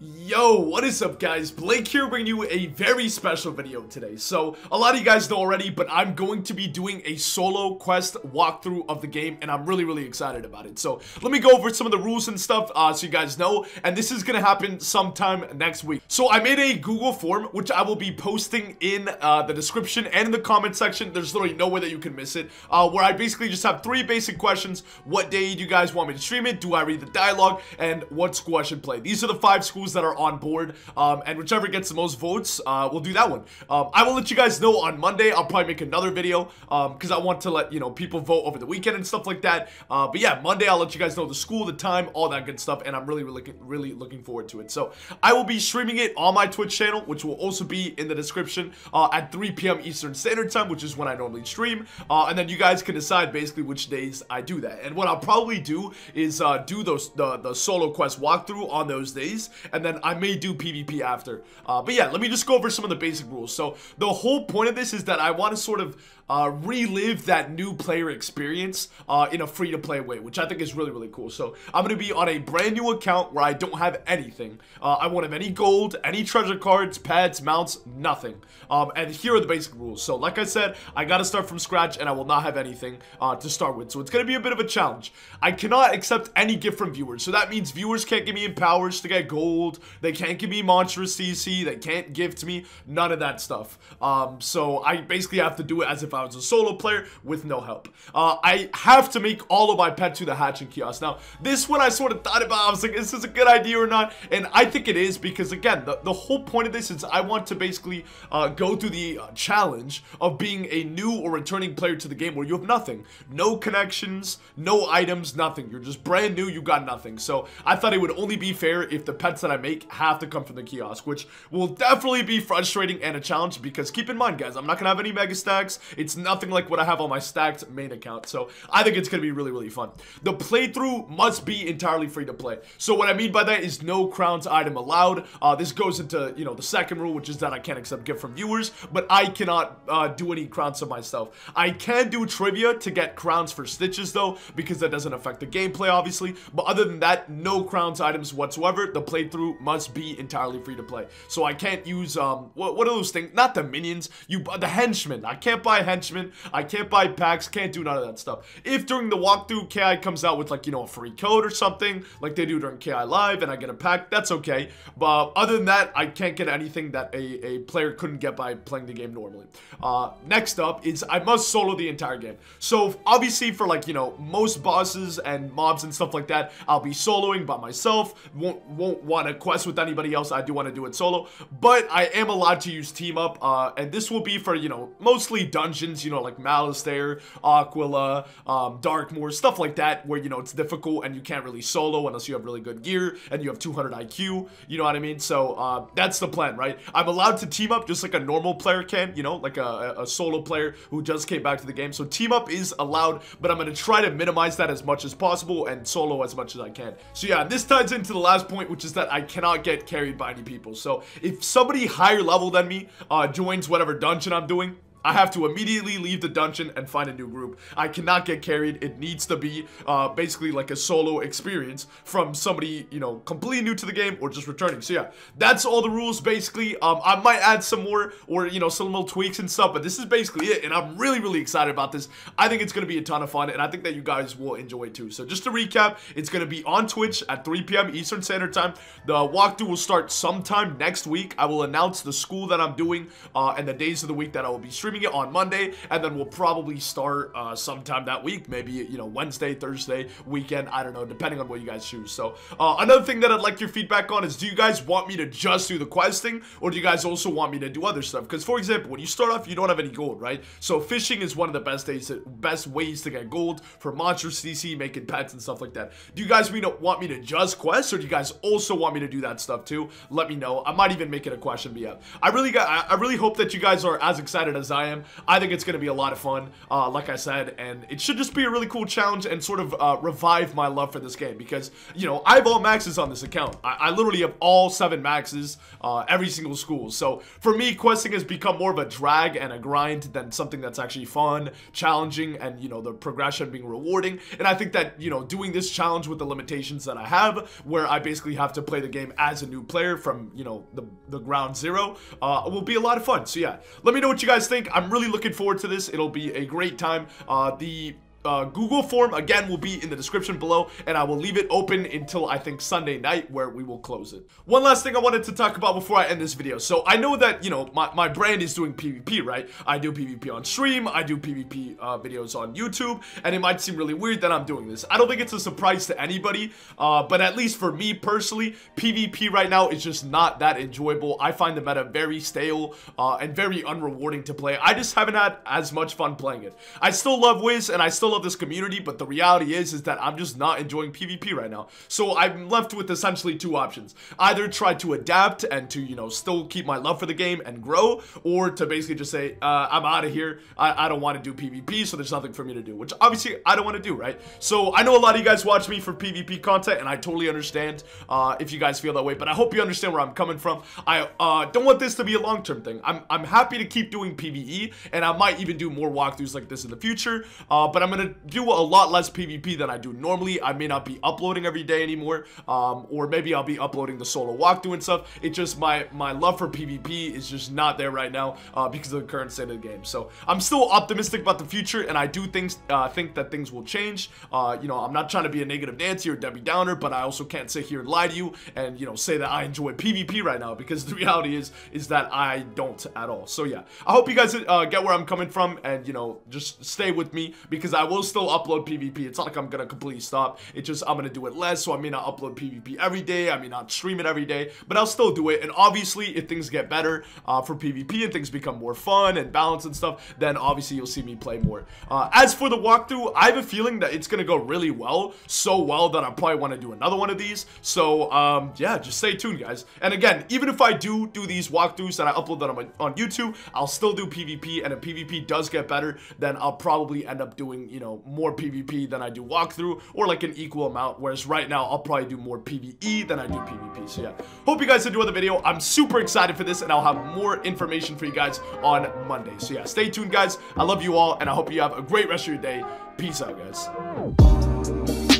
Yo, what is up guys? Blake here bringing you a very special video today. So, a lot of you guys know already, but I'm going to be doing a solo quest walkthrough of the game, and I'm really, really excited about it. So, let me go over some of the rules and stuff uh, so you guys know, and this is going to happen sometime next week. So, I made a Google form, which I will be posting in uh, the description and in the comment section. There's literally no way that you can miss it, uh, where I basically just have three basic questions. What day do you guys want me to stream it? Do I read the dialogue? And what school I should play? These are the five schools that are on board, um, and whichever gets the most votes, uh, we'll do that one. Um, I will let you guys know on Monday. I'll probably make another video because um, I want to let you know people vote over the weekend and stuff like that. Uh, but yeah, Monday I'll let you guys know the school, the time, all that good stuff, and I'm really, really, really looking forward to it. So I will be streaming it on my Twitch channel, which will also be in the description uh, at 3 p.m. Eastern Standard Time, which is when I normally stream. Uh, and then you guys can decide basically which days I do that. And what I'll probably do is uh, do those the, the solo quest walkthrough on those days, and then I may do PvP after. Uh, but yeah, let me just go over some of the basic rules. So the whole point of this is that I want to sort of uh, relive that new player experience uh, in a free-to-play way, which I think is really, really cool. So I'm going to be on a brand new account where I don't have anything. Uh, I won't have any gold, any treasure cards, pets, mounts, nothing. Um, and here are the basic rules. So like I said, I got to start from scratch and I will not have anything uh, to start with. So it's going to be a bit of a challenge. I cannot accept any gift from viewers. So that means viewers can't give me empowers to get gold. They can't give me monstrous CC. They can't gift me. None of that stuff. Um, so I basically have to do it as if I was a solo player with no help. Uh, I have to make all of my pets to the hatching kiosk. Now, this one I sort of thought about. I was like, is this a good idea or not? And I think it is because, again, the, the whole point of this is I want to basically uh, go through the uh, challenge of being a new or returning player to the game where you have nothing. No connections, no items, nothing. You're just brand new, you got nothing. So I thought it would only be fair if the pets that I make have to come from the kiosk, which will definitely be frustrating and a challenge because keep in mind, guys, I'm not going to have any mega snacks. It's nothing like what I have on my stacked main account. So I think it's going to be really, really fun. The playthrough must be entirely free to play. So what I mean by that is no crowns item allowed. Uh, this goes into, you know, the second rule, which is that I can't accept gift from viewers, but I cannot uh, do any crowns of myself. I can do trivia to get crowns for stitches though, because that doesn't affect the gameplay, obviously. But other than that, no crowns items whatsoever. The playthrough must be entirely free to play. So I can't use, um, what, what are those things? Not the minions, you, the henchmen. I can't buy henchmen. I can't buy packs, can't do none of that stuff. If during the walkthrough KI comes out with like, you know, a free code or something, like they do during KI Live, and I get a pack, that's okay. But other than that, I can't get anything that a, a player couldn't get by playing the game normally. Uh, next up is I must solo the entire game. So obviously for like, you know, most bosses and mobs and stuff like that, I'll be soloing by myself. Won't, won't want to quest with anybody else. I do want to do it solo. But I am allowed to use team up. Uh, and this will be for, you know, mostly dungeons, you know, like Malistaire, Aquila, um, Darkmoor, stuff like that, where, you know, it's difficult and you can't really solo unless you have really good gear and you have 200 IQ, you know what I mean? So, uh, that's the plan, right? I'm allowed to team up just like a normal player can, you know, like a, a solo player who just came back to the game. So, team up is allowed, but I'm going to try to minimize that as much as possible and solo as much as I can. So, yeah, this ties into the last point, which is that I cannot get carried by any people. So, if somebody higher level than me uh, joins whatever dungeon I'm doing, I have to immediately leave the dungeon and find a new group. I cannot get carried. It needs to be uh, basically like a solo experience from somebody, you know, completely new to the game or just returning. So yeah, that's all the rules basically. Um, I might add some more or, you know, some little tweaks and stuff, but this is basically it. And I'm really, really excited about this. I think it's going to be a ton of fun and I think that you guys will enjoy it too. So just to recap, it's going to be on Twitch at 3 p.m. Eastern Standard Time. The walkthrough will start sometime next week. I will announce the school that I'm doing uh, and the days of the week that I will be streaming it on Monday, and then we'll probably start uh, sometime that week, maybe, you know, Wednesday, Thursday, weekend, I don't know, depending on what you guys choose. So, uh, another thing that I'd like your feedback on is, do you guys want me to just do the questing, or do you guys also want me to do other stuff? Because, for example, when you start off, you don't have any gold, right? So, fishing is one of the best days, best ways to get gold for monster CC, making pets and stuff like that. Do you guys want me to just quest, or do you guys also want me to do that stuff too? Let me know. I might even make it a question, but yeah. I really got, I really hope that you guys are as excited as I I am. I think it's going to be a lot of fun, uh, like I said, and it should just be a really cool challenge and sort of uh, revive my love for this game because, you know, I have all maxes on this account. I, I literally have all seven maxes, uh, every single school. So for me, questing has become more of a drag and a grind than something that's actually fun, challenging, and, you know, the progression being rewarding. And I think that, you know, doing this challenge with the limitations that I have, where I basically have to play the game as a new player from, you know, the, the ground zero, uh, will be a lot of fun. So yeah, let me know what you guys think. I'm really looking forward to this. It'll be a great time. Uh, the uh, Google form, again, will be in the description below, and I will leave it open until, I think, Sunday night, where we will close it. One last thing I wanted to talk about before I end this video. So, I know that, you know, my, my brand is doing PvP, right? I do PvP on stream, I do PvP uh, videos on YouTube, and it might seem really weird that I'm doing this. I don't think it's a surprise to anybody, uh, but at least for me personally, PvP right now is just not that enjoyable. I find the meta very stale uh, and very unrewarding to play. I just haven't had as much fun playing it. I still love Wiz, and I still love this community, but the reality is, is that I'm just not enjoying PvP right now. So I'm left with essentially two options. Either try to adapt and to, you know, still keep my love for the game and grow, or to basically just say, uh, I'm out of here. I, I don't want to do PvP, so there's nothing for me to do, which obviously I don't want to do, right? So I know a lot of you guys watch me for PvP content, and I totally understand uh, if you guys feel that way, but I hope you understand where I'm coming from. I uh, don't want this to be a long-term thing. I'm, I'm happy to keep doing PvE, and I might even do more walkthroughs like this in the future, uh, but I'm going to do a lot less PvP than I do normally. I may not be uploading every day anymore, um, or maybe I'll be uploading the solo walkthrough and stuff. It's just, my, my love for PvP is just not there right now uh, because of the current state of the game. So I'm still optimistic about the future, and I do things, uh, think that things will change. Uh, you know, I'm not trying to be a negative Nancy or Debbie Downer, but I also can't sit here and lie to you and, you know, say that I enjoy PvP right now because the reality is, is that I don't at all. So yeah, I hope you guys uh, get where I'm coming from and, you know, just stay with me because I will still upload PvP. It's not like I'm gonna completely stop. It's just I'm gonna do it less, so I may not upload PvP every day. I may not stream it every day, but I'll still do it. And obviously, if things get better uh, for PvP and things become more fun and balanced and stuff, then obviously you'll see me play more. Uh, as for the walkthrough, I have a feeling that it's gonna go really well, so well that I probably want to do another one of these. So um, yeah, just stay tuned, guys. And again, even if I do do these walkthroughs and I upload them on, on YouTube, I'll still do PvP. And if PvP does get better, then I'll probably end up doing you know more PvP than I do walkthrough or like an equal amount. Whereas right now, I'll probably do more PvE than I do PvP. So yeah, hope you guys enjoy the video. I'm super excited for this and I'll have more information for you guys on Monday. So yeah, stay tuned guys. I love you all and I hope you have a great rest of your day. Peace out guys.